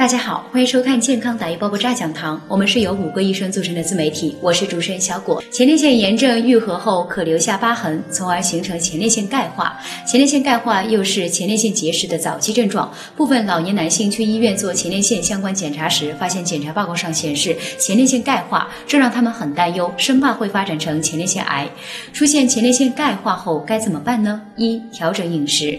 大家好，欢迎收看健康打一包包扎讲堂。我们是由五个医生组成的自媒体，我是主持人小果。前列腺炎症愈合后可留下疤痕，从而形成前列腺钙化。前列腺钙化又是前列腺结石的早期症状。部分老年男性去医院做前列腺相关检查时，发现检查报告上显示前列腺钙化，这让他们很担忧，生怕会发展成前列腺癌。出现前列腺钙化后该怎么办呢？一、调整饮食。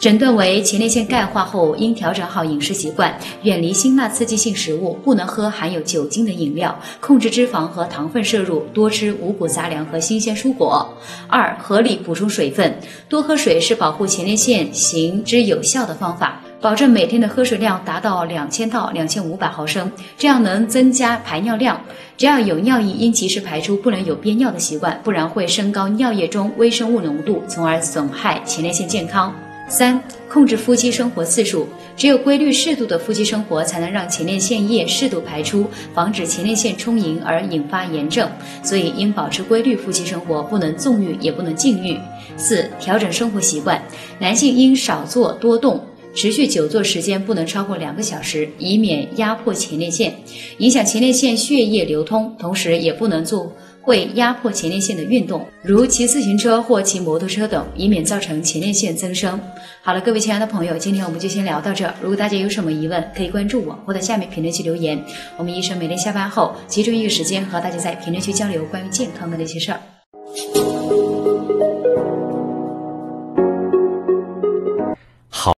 诊断为前列腺钙化后，应调整好饮食习惯，远离辛辣刺激性食物，不能喝含有酒精的饮料，控制脂肪和糖分摄入，多吃五谷杂粮和新鲜蔬果。二、合理补充水分，多喝水是保护前列腺行之有效的方法，保证每天的喝水量达到两千到两千五百毫升，这样能增加排尿量。只要有尿意，应及时排出，不能有憋尿的习惯，不然会升高尿液中微生物浓度，从而损害前列腺健康。三、控制夫妻生活次数，只有规律适度的夫妻生活，才能让前列腺液适度排出，防止前列腺充盈而引发炎症。所以应保持规律夫妻生活，不能纵欲，也不能禁欲。四、调整生活习惯，男性应少坐多动，持续久坐时间不能超过两个小时，以免压迫前列腺，影响前列腺血液流通。同时，也不能做。会压迫前列腺的运动如骑自行车或骑摩托车等以免造成前列腺增生。好了各位亲爱的朋友今天我们就先聊到这如果大家有什么疑问可以关注我或者下面评论区留言我们医生每天下班后集中一个时间和大家在评论区交流关于健康的那些事儿。好